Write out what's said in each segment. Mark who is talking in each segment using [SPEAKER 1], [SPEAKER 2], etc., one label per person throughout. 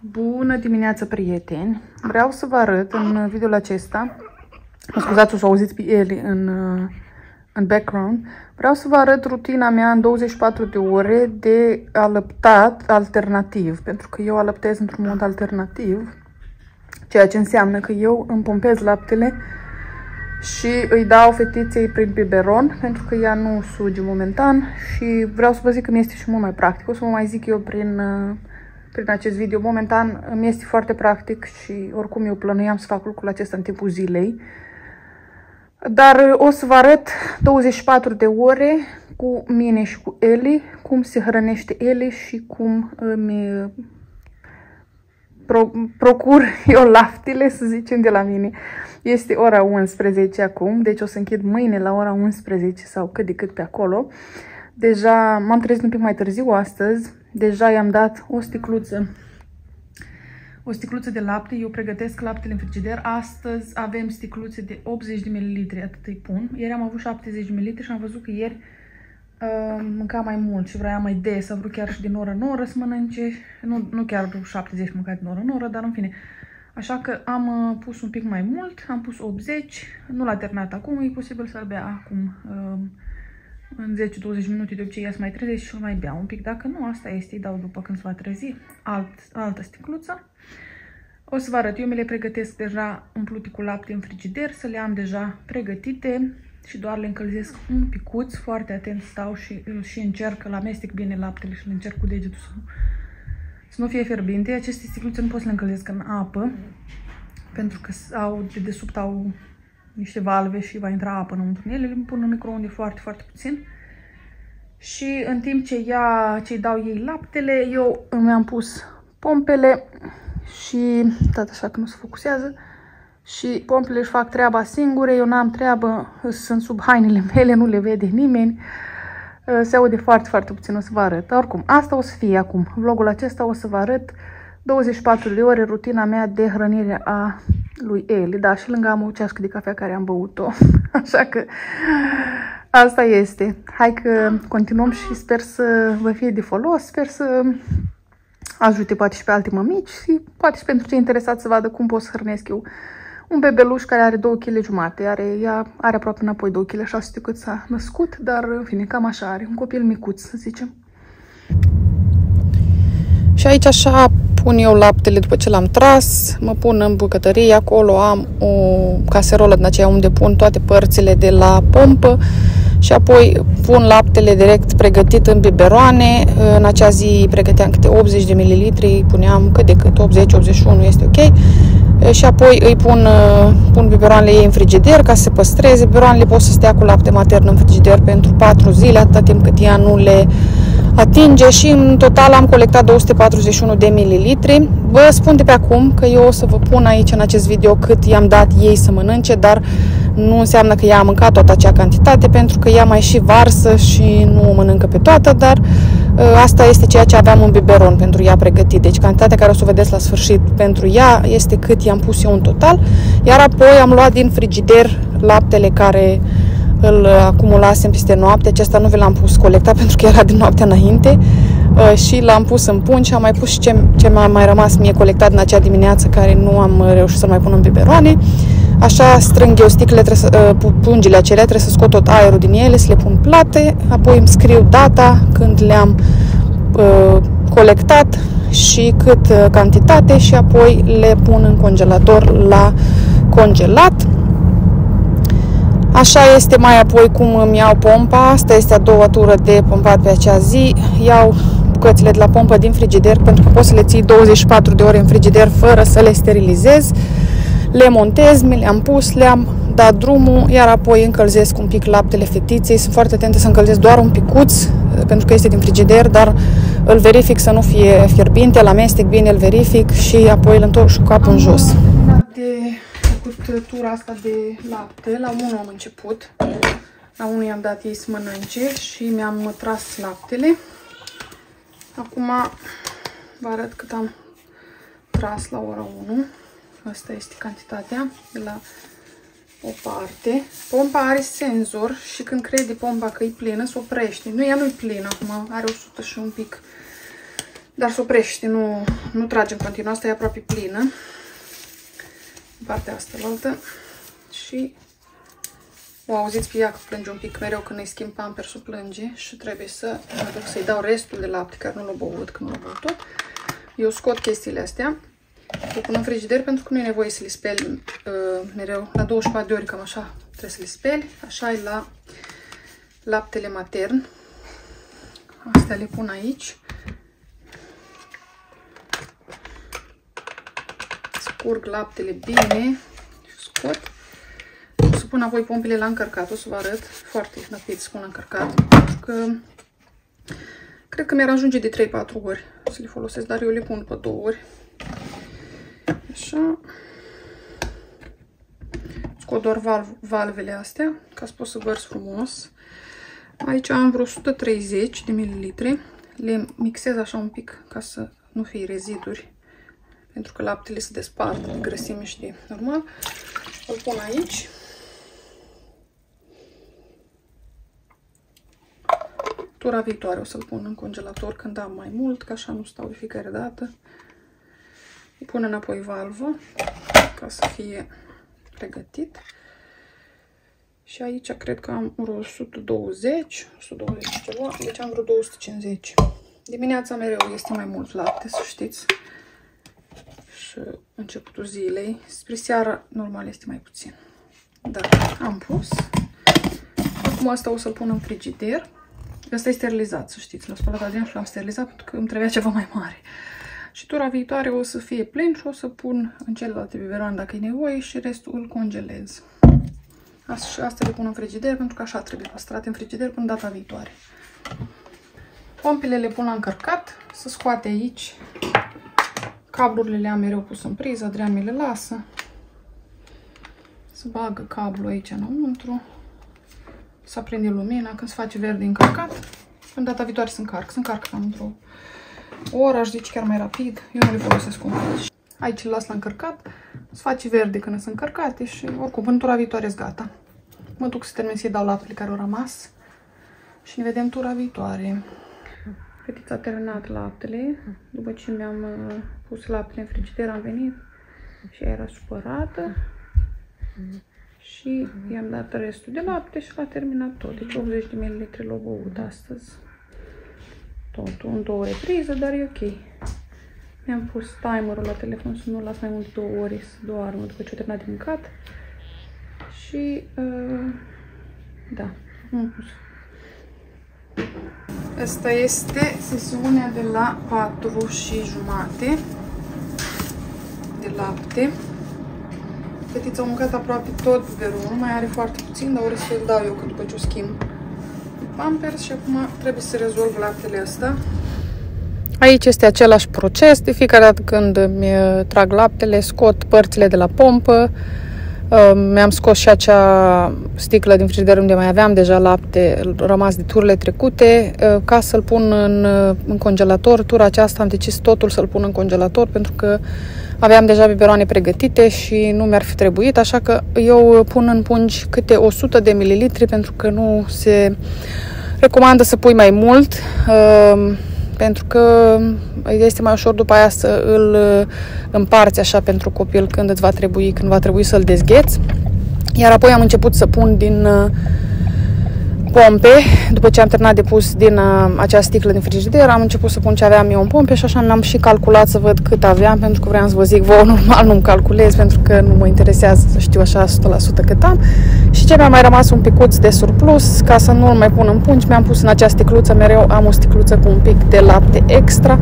[SPEAKER 1] Bună dimineața, prieteni! Vreau să vă arăt în videoul acesta, mă scuzați, o să auziți pe Eli în, în background, vreau să vă arăt rutina mea în 24 de ore de alăptat alternativ, pentru că eu alăptez într-un mod alternativ, ceea ce înseamnă că eu îmi pompez laptele și îi dau fetiței prin biberon, pentru că ea nu suge momentan și vreau să vă zic că mi este și mult mai practic. O să vă mai zic eu prin prin acest video. Momentan îmi este foarte practic și oricum eu plănuiam să fac lucrul acesta în timpul zilei. Dar o să vă arăt 24 de ore cu mine și cu Eli, cum se hrănește Eli și cum îmi pro procur eu laftile, să zicem, de la mine. Este ora 11 acum, deci o să închid mâine la ora 11 sau cât de cât pe acolo. Deja m-am trezit un pic mai târziu astăzi, Deja i-am dat o sticluță o sticluță de lapte. Eu pregătesc laptele în frigider. Astăzi avem sticluțe de 80 de ml, atât îi pun. Ieri am avut 70 de ml și am văzut că ieri uh, mânca mai mult și vrea mai des. Am vrut chiar și din oră în oră să mănânce. Nu, nu chiar 70 mâncat din oră în oră, dar în fine. Așa că am uh, pus un pic mai mult, am pus 80, nu l-a terminat acum, e posibil să-l bea acum. Uh, în 10-20 minute de obicei ea să mai trezesc și mai bea un pic. Dacă nu, asta este, îi dau după când se va trezi alt, altă sticluță. O să vă arăt, eu mi le pregătesc deja umplute cu lapte în frigider, să le am deja pregătite și doar le încălzesc un picuț, foarte atent stau și, și încerc, îl amestec bine laptele și îl încerc cu degetul să nu, să nu fie fierbinte. Aceste sticluțe nu pot să le încălzesc în apă, pentru că au, de desubt au niște valve și va intra apă înăuntru în ele, le pun în microunde foarte, foarte puțin. Și în timp ce ea, ce dau ei laptele, eu îmi am pus pompele și, tot așa că nu se focusează, și pompele își fac treaba singure, eu n-am treabă, sunt sub hainele mele, nu le vede nimeni. Se aude foarte, foarte puțin, o să vă arăt. Oricum, asta o să fie acum. Vlogul acesta o să vă arăt 24 de ore rutina mea de hrănire a lui Eli, da, și lângă am o ceașcă de cafea care am băut-o. Așa că asta este. Hai că continuăm și sper să vă fie de folos, sper să ajute poate și pe alte mămici și poate și pentru cei interesați să vadă cum pot să hrănesc eu un bebeluș care are 2 kg jumate, are, ea are aproape înapoi 2 kg 600 cât s-a născut, dar în fine, cam așa are, un copil micuț, să zicem. Și aici așa pun eu laptele după ce l-am tras, mă pun în bucătărie, acolo am o caserolă din aceea unde pun toate părțile de la pompă și apoi pun laptele direct pregătit în biberoane. În acea zi pregăteam câte 80 de ml, puneam cât de cât 80-81 este ok. Și apoi îi pun, pun biberoanele ei în frigider ca să se păstreze. Biberoanele pot să stea cu lapte matern în frigider pentru 4 zile, atâta timp cât ea nu le atinge și în total am colectat 241 de mililitri. Vă spun de pe acum că eu o să vă pun aici în acest video cât i-am dat ei să mănânce, dar nu înseamnă că ea a mâncat toată acea cantitate, pentru că ea mai și varsă și nu o mănâncă pe toată, dar ă, asta este ceea ce aveam în biberon pentru ea pregătit. Deci cantitatea care o să o vedeți la sfârșit pentru ea este cât i-am pus eu în total, iar apoi am luat din frigider laptele care îl acumulasem peste noapte. Acesta nu vi l-am pus colectat pentru că era din noaptea înainte uh, și l-am pus în pun și am mai pus ce, ce mi-a mai rămas mie colectat în acea dimineață care nu am reușit să mai pun în biberoane. Așa strâng eu sticlele, să, uh, pungile acelea, trebuie să scot tot aerul din ele, să le pun plate, apoi îmi scriu data când le-am uh, colectat și cât uh, cantitate și apoi le pun în congelator la congelat Așa este mai apoi cum îmi iau pompa. Asta este a doua tură de pompat pe acea zi. Iau bucățile de la pompă din frigider pentru că poți să le ții 24 de ore în frigider fără să le sterilizezi. Le montez, mi le-am pus, le-am dat drumul, iar apoi încălzesc un pic laptele fetiței. Sunt foarte atentă să încălzesc doar un picuț pentru că este din frigider, dar îl verific să nu fie fierbinte, îl amestec bine, îl verific și apoi îl întorc și capul în jos. De făcut tura asta de lapte. La unul am început. La unul i-am dat ei să mănânce și mi-am tras laptele. Acum vă arăt cât am tras la ora 1. Asta este cantitatea de la o parte. Pompa are senzor și când crede pompa că e plină, se oprește. Nu, ea nu e plină acum, are 100 și un pic Dar se oprește, nu, nu trage în continuu. Asta e aproape plină. În partea asta, altă. Și o auziți pe ea că plânge un pic mereu când îi schimb pampersul plânge și trebuie să mă duc să-i dau restul de lapte care nu l-a băut, că nu l-a băut tot. Eu scot chestiile astea, o pun în frigider pentru că nu e nevoie să le speli uh, mereu, la 24 de ori cam așa trebuie să le speli, așa e la laptele matern. Astea le pun aici. Scurg laptele bine și scot. O să pun apoi pompile la încărcat, o să vă arăt foarte rapid să pun încărcat, pentru că cred că mi-ar ajunge de 3-4 ori să le folosesc, dar eu le pun pe 2 ori. Așa. Scot doar valv valvele astea, ca să pot să vărs frumos. Aici am vreo 130 de mililitri. Le mixez așa un pic ca să nu fie reziduri, pentru că laptele se despart de grăsime și de normal. Îl pun aici. Tura viitoare o să-l pun în congelator când am mai mult, ca așa nu stau de fiecare dată. Îi pun înapoi valvă ca să fie pregătit. Și aici cred că am vreo 120, 120 ceva, deci am vreo 250. Dimineața mereu este mai mult lapte, să știți. Și începutul zilei. Spre seara, normal, este mai puțin. Da, am pus. Acum asta o să-l pun în frigider. Asta e sterilizat, să știți. L-am spălat adien și l-am sterilizat pentru că îmi trebuia ceva mai mare. Și tura viitoare o să fie plin și o să pun în celelalte biberoane dacă e nevoie și restul îl congelez. Asta, asta le pun în frigider pentru că așa trebuie păstrate în frigider până data viitoare. Pompile le pun la încărcat, să scoate aici. Cablurile le am mereu pus în priză, Adrian mi le lasă. Să bagă cablul aici înăuntru. Să aprinde lumina, când se face verde încărcat. În data viitoare să încarc. Să încarc cam într-o oră, aș zice chiar mai rapid. Eu nu le folosesc cum Aici le las la încărcat. Se face verde când sunt încărcate și oricum până tura viitoare gata. Mă duc să termin să-i dau laptele care au rămas și ne vedem tura viitoare. Fetița a terminat laptele. După ce mi-am uh, pus laptele în frigider, am venit și ea era supărată. Și i-am dat restul de lapte și l-a terminat tot. Deci 80 de ml l-au băut astăzi. Totul în două reprize, dar e ok. Mi-am pus timerul la telefon să nu las mai mult de două ore să doarmă după ce o terminat de mâncat. Și, uh, da, am pus. Asta este sesiunea de la 4 și jumate de lapte. Fetița a mâncat aproape tot biberul, nu mai are foarte puțin, dar o să-l dau eu că după ce o schimb pampers și acum trebuie să rezolv laptele ăsta. Aici este același proces, de fiecare dată când îmi trag laptele, scot părțile de la pompă, mi-am scos și acea sticlă din frigider unde mai aveam deja lapte rămas de turile trecute ca să-l pun în, în congelator. Tura aceasta am decis totul să-l pun în congelator pentru că aveam deja biberoane pregătite și nu mi-ar fi trebuit, așa că eu pun în pungi câte 100 de mililitri pentru că nu se recomandă să pui mai mult pentru că este mai ușor după aia să îl împarți așa pentru copil când îți va trebui, când va trebui să-l dezgheți. Iar apoi am început să pun din pompe, după ce am terminat de pus din uh, acea sticlă din frigider, am început să pun ce aveam eu în pompe și așa mi-am și calculat să văd cât aveam, pentru că vreau să vă zic, vouă normal nu-mi calculez, pentru că nu mă interesează să știu așa 100% cât am. Și ce mi-a mai rămas un picuț de surplus, ca să nu-l mai pun în pungi, mi-am pus în acea sticluță, mereu am o sticluță cu un pic de lapte extra,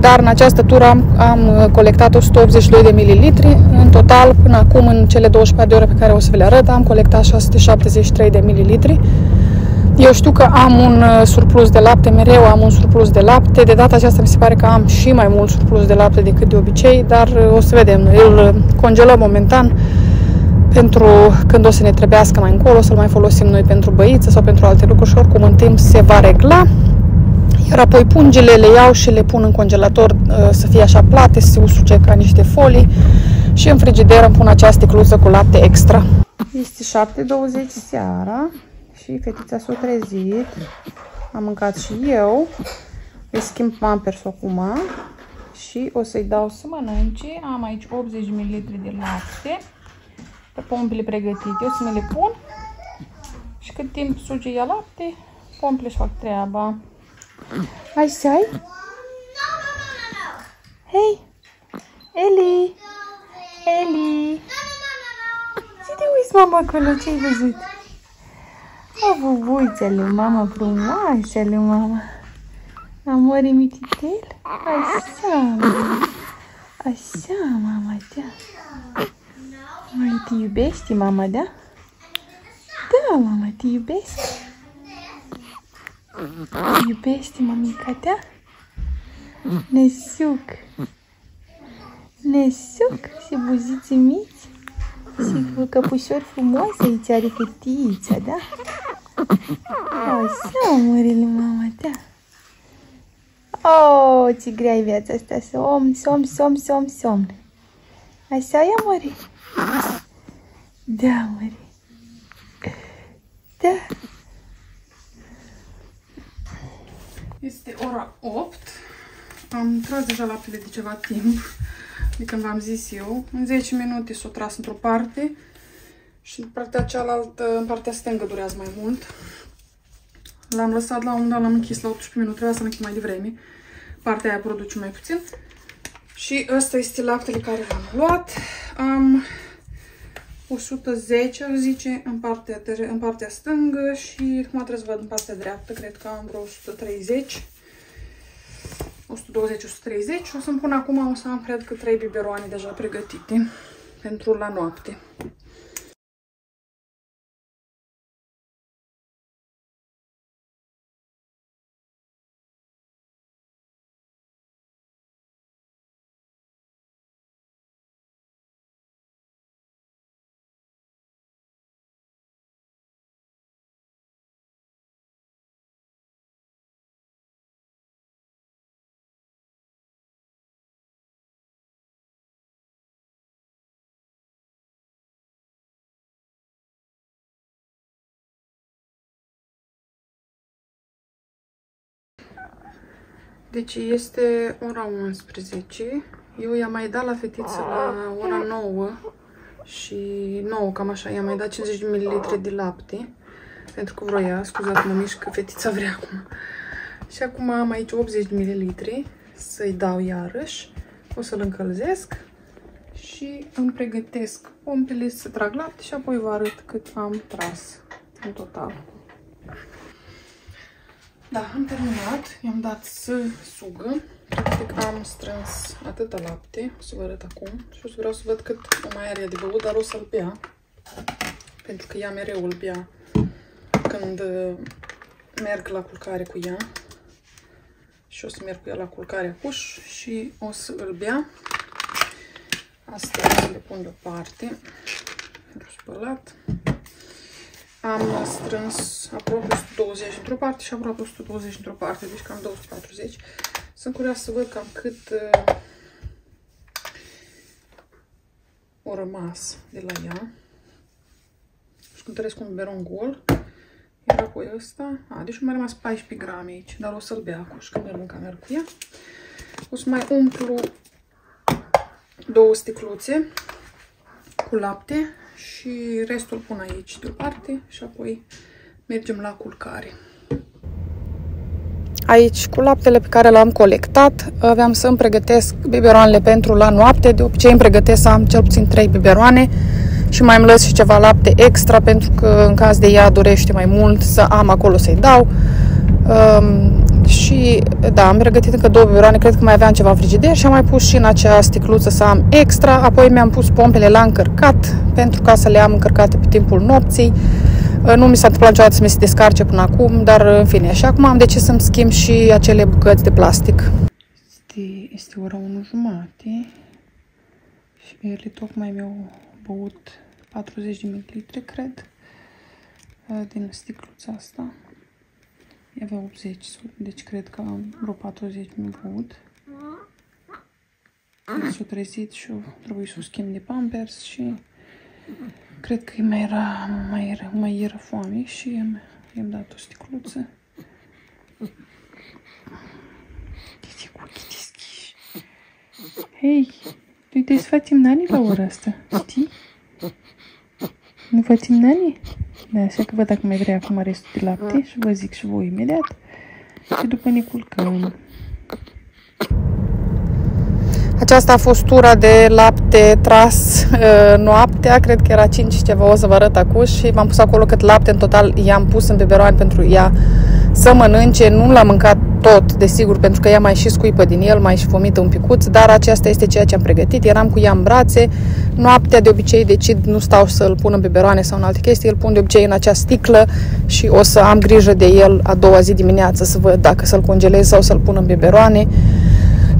[SPEAKER 1] dar în această tură am, am colectat 182 de mililitri, în total, până acum, în cele 24 de ore pe care o să vi le arăt, am colectat 673 de mililitri. Eu știu că am un uh, surplus de lapte, mereu am un surplus de lapte. De data aceasta mi se pare că am și mai mult surplus de lapte decât de obicei, dar uh, o să vedem. Îl uh, congelăm momentan pentru când o să ne trebuiască mai încolo, să-l mai folosim noi pentru băiță sau pentru alte lucruri și oricum în timp se va regla. Iar apoi pungile le iau și le pun în congelator să fie așa plate, să se usuce ca niște folii și în frigider îmi pun această sticluță cu lapte extra. Este 7.20 seara și fetița s-a trezit. Am mâncat și eu. Îi schimb pampersul acum și o să-i dau să mănânce. Am aici 80 ml de lapte. Pe pompele pregătite. O să mi le pun. Și cât timp suge ea lapte, pompele își fac treaba. Hai să ai? Hei! Eli! Eli! Ce te uiți, mama, acolo? Ce ai văzut? O, bubuțele, mama, frumoasele, mama. Amore mititel? Așa, mama. Așa, mama, da. Mai te iubește, mama, da? Da, mama, te iubesc? Te iubește, mamica, da? Nesuc. Nesuc și buzițe mici. Și căpușori frumoase aici are fetița, da? Așa, mărele mama, da. Oh, ce grea e viața asta, somn, somn, somn, somn, somn. Așa e, mări? Da, mări. Da. Este ora 8. Am tras deja laptele de ceva timp, de când v-am zis eu. În 10 minute s-o tras într-o parte și în partea cealaltă, în partea stângă durează mai mult. L-am lăsat la un dat, l-am închis la 18 minute, trebuia să-l închid mai devreme. Partea aia produce mai puțin. Și ăsta este laptele care l-am luat. Am 110, ar zice, în partea, în partea stângă și acum trebuie să văd în partea dreaptă, cred că am vreo 130. 120-130. O să-mi pun acum, o să am, cred că, 3 biberoane deja pregătite pentru la noapte. Deci este ora 11. Eu i-am mai dat la fetiță la ora 9 și 9, cam așa, i-am mai dat 50 de ml de lapte pentru că vroia, scuzați, mă mișc că fetița vrea acum. Și acum am aici 80 de ml să-i dau iarăși. O să-l încălzesc și îmi pregătesc pompele să trag lapte și apoi vă arăt cât am tras în total. Da, am terminat. I-am dat să sugă. Practic am strâns atâta lapte. O să vă arăt acum. Și o să vreau să văd cât o mai are de băut, dar o să-l bea. Pentru că ea mereu îl bea când uh, merg la culcare cu ea. Și o să merg cu ea la culcare acuș și o să îl bea. Asta o să le pun deoparte pentru spălat. Am strâns aproape 120 într-o parte și aproape 120 într-o parte, deci cam 240. Sunt curioasă să văd cam cât uh, o rămas de la ea. Și cântăresc un beron gol. Iar apoi ăsta. A, deci mai rămas 14 grame aici, dar o să-l bea acum și când merg în cameră cu ea. O să mai umplu două sticluțe cu lapte și restul pun aici deoparte și apoi mergem la culcare. Aici, cu laptele pe care l-am colectat, aveam să îmi pregătesc biberoanele pentru la noapte. De obicei îmi pregătesc să am cel puțin 3 biberoane și mai îmi lăs și ceva lapte extra pentru că în caz de ea dorește mai mult să am acolo să-i dau. Um, și da, am pregătit încă două biberoane, cred că mai aveam ceva frigider și am mai pus și în acea sticluță să am extra, apoi mi-am pus pompele la încărcat pentru ca să le am încărcate pe timpul nopții. Uh, nu mi s-a întâmplat niciodată să mi se descarce până acum, dar în fine, și acum am decis să-mi schimb și acele bucăți de plastic. Este, este ora 1 jumate și ele tocmai mi-au băut 40 de ml, cred, uh, din sticluța asta avea 80, deci cred că am vreo 40 mi băut. S-a trezit și trebuie să o schimb de pampers și cred că mai era, mai era, mai era foame și i-am, i-am dat o sticluță. Titi cu ochii deschiși. Hei, uite să facem nani la ora asta, știi? Nu facem nani? Da, așa că văd dacă mai vrea acum restul de lapte și vă zic și voi imediat. Și după ne culcăm. Aceasta a fost tura de lapte tras uh, noaptea, cred că era 5 ceva, o să vă arăt acum și m-am pus acolo cât lapte în total i-am pus în biberoane pentru ea să mănânce, nu l-am mâncat tot, desigur, pentru că ea mai și scuipă din el, mai și vomită un picuț, dar aceasta este ceea ce am pregătit. Eram cu ea în brațe, noaptea de obicei decid, nu stau să-l pun în biberoane sau în alte chestii, îl pun de obicei în acea sticlă și o să am grijă de el a doua zi dimineață să văd dacă să-l congelez sau să-l pun în biberoane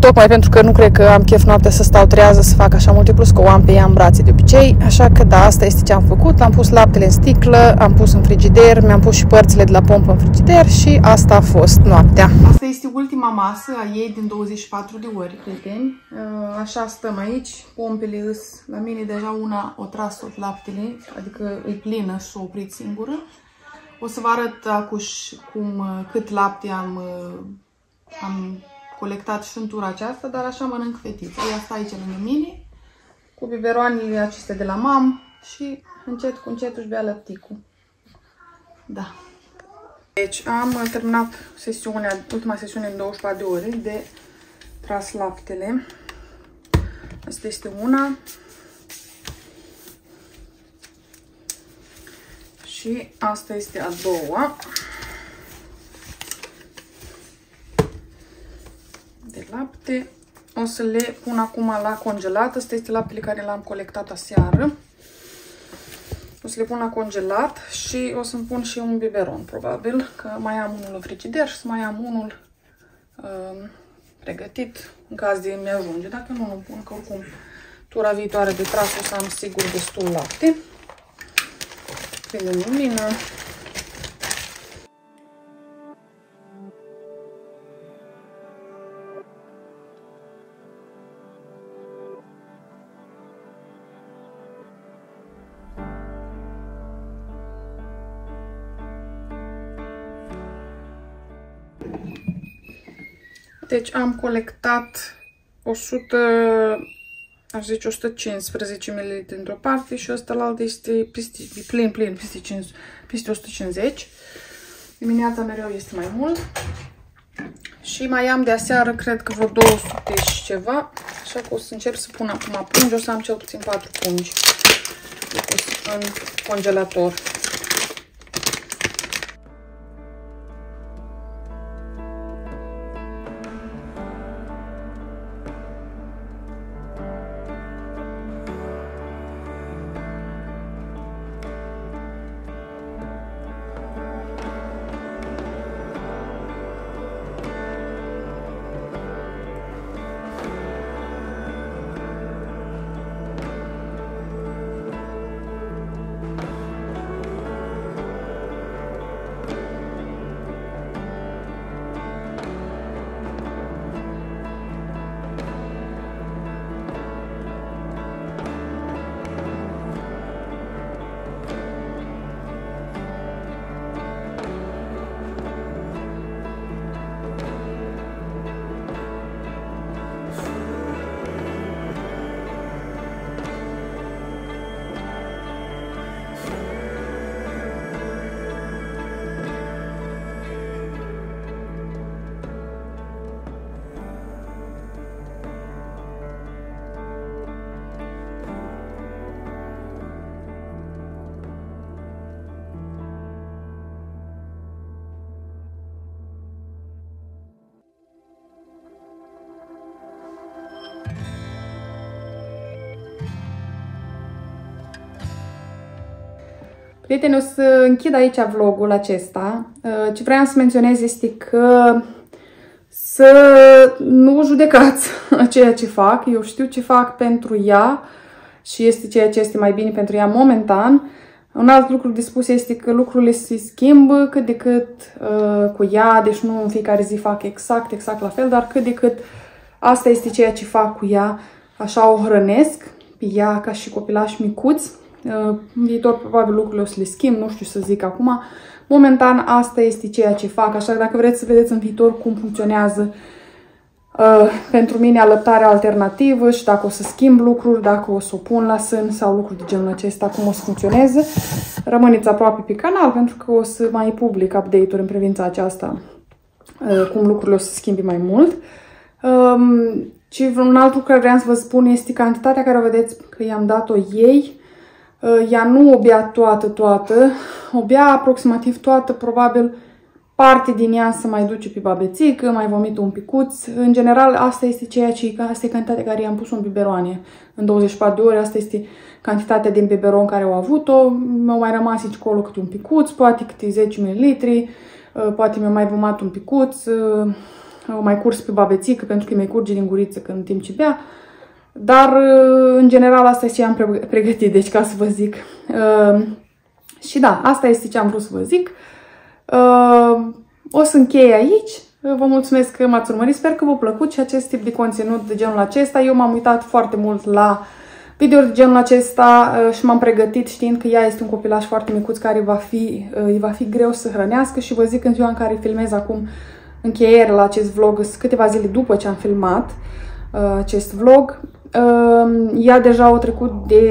[SPEAKER 1] tocmai pentru că nu cred că am chef noaptea să stau trează să fac așa multe, plus că o am pe ea în brațe de obicei, așa că da, asta este ce am făcut, am pus laptele în sticlă, am pus în frigider, mi-am pus și părțile de la pompă în frigider și asta a fost noaptea. Asta este ultima masă a ei din 24 de ori, prieteni, uh, așa stăm aici, pompele îs, la mine deja una o tras tot laptele, adică e plină și o oprit singură. O să vă arăt acuși cum, uh, cât lapte am, uh, am colectat șuntura aceasta, dar așa mănânc fetița. Ea stă aici lângă mine, cu biberoanele acestea de la mam și încet cu încet își bea lăpticul. Da. Deci am terminat sesiunea, ultima sesiune în 24 de ore de tras laptele. Asta este una. Și asta este a doua. De lapte. O să le pun acum la congelat. Asta este laptele care l-am colectat aseară. O să le pun la congelat și o să-mi pun și un biberon, probabil, că mai am unul în frigider și să mai am unul uh, pregătit în caz de mi-ajunge. Dacă nu, nu pun, că oricum tura viitoare de tras o să am sigur destul lapte. Prindem lumină. Deci am colectat 100, aș zice 115 ml într-o parte și ăsta la altă este peste, plin, plin, peste, 5, peste 150. Dimineața mereu este mai mult. Și mai am de aseară, cred că vreo 200 și ceva. Așa că o să încerc să pun acum pungi. O să am cel puțin 4 pungi în congelator. Prieteni, o să închid aici vlogul acesta. Uh, ce vreau să menționez este că să nu judecați ceea ce fac. Eu știu ce fac pentru ea și este ceea ce este mai bine pentru ea momentan. Un alt lucru de spus este că lucrurile se schimbă cât de cât uh, cu ea, deci nu în fiecare zi fac exact, exact la fel, dar cât de cât asta este ceea ce fac cu ea, așa o hrănesc pe ea ca și copilași micuți în viitor probabil lucrurile o să le schimb, nu știu să zic acum. Momentan asta este ceea ce fac, așa că dacă vreți să vedeți în viitor cum funcționează uh, pentru mine alăptarea alternativă și dacă o să schimb lucruri, dacă o să o pun la sân sau lucruri de genul acesta, cum o să funcționeze. Rămâneți aproape pe canal pentru că o să mai public update-uri în privința aceasta, uh, cum lucrurile o să schimbi mai mult. Um, și un alt lucru care vreau să vă spun este cantitatea care o vedeți că i-am dat-o ei. Uh, ea nu o bea toată, toată. O bea aproximativ toată, probabil parte din ea să mai duce pe babețică, mai vomit un picuț. În general, asta este ceea ce, asta e cantitatea care i-am pus în biberoane. În 24 de ore, asta este cantitatea din biberon care au avut-o. Mi-au mai rămas aici acolo câte un picuț, poate câte 10 ml, uh, poate mi-a mai vomat un picuț, uh, au mai curs pe babețică pentru că mi-ai curge din guriță când în timp ce bea. Dar, uh, în general, asta este ce am pregătit, deci ca să vă zic. Și da, asta este ce am vrut să vă zic. O să închei aici. Vă mulțumesc că m-ați urmărit. Sper că v-a plăcut și acest tip de conținut de genul acesta. Eu m-am uitat foarte mult la videouri de genul acesta și m-am pregătit știind că ea este un copilaș foarte micuț care va fi, îi va fi greu să hrănească și vă zic în ziua în care filmez acum încheiere la acest vlog, câteva zile după ce am filmat acest vlog. Ea deja a trecut de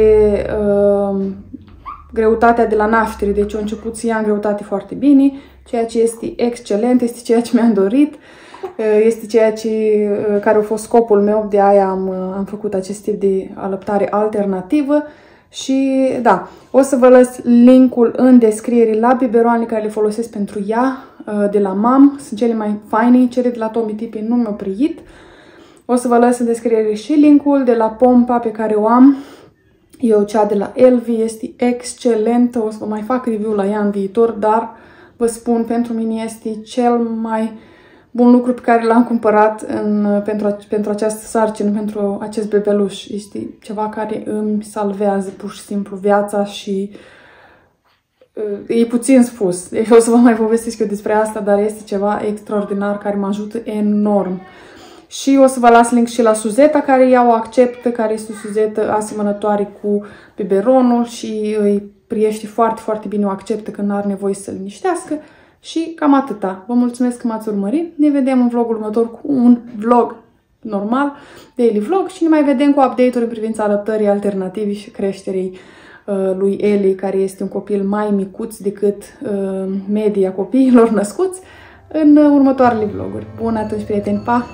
[SPEAKER 1] greutatea de la naștere, deci a început să ia în greutate foarte bine, ceea ce este excelent, este ceea ce mi-am dorit, uh, este ceea ce, uh, care a fost scopul meu, de aia am, uh, am făcut acest tip de alăptare alternativă. Și da, o să vă lăs linkul în descriere la biberoanele care le folosesc pentru ea de la MAM, sunt cele mai faine, cele de la Tommy Tipi nu mi-au priit. O să vă lăs în descriere și linkul de la pompa pe care o am, eu cea de la Elvi este excelentă, o să vă mai fac review la ea în viitor, dar vă spun, pentru mine este cel mai bun lucru pe care l-am cumpărat în, pentru, pentru această sarcină, pentru acest bebeluș. Este ceva care îmi salvează pur și simplu viața și uh, e puțin spus. Deci o să vă mai povestesc eu despre asta, dar este ceva extraordinar care mă ajută enorm. Și o să vă las link și la suzeta care ea o acceptă, care este o suzetă asemănătoare cu biberonul și îi priește foarte, foarte bine, o acceptă când nu are nevoie să liniștească. Și cam atâta. Vă mulțumesc că m-ați urmărit. Ne vedem în vlogul următor cu un vlog normal, daily vlog și ne mai vedem cu update-uri în privința alăptării alternative și creșterii uh, lui Eli, care este un copil mai micuț decât uh, media copiilor născuți, în uh, următoarele vloguri. Bun, atunci, prieteni, pa!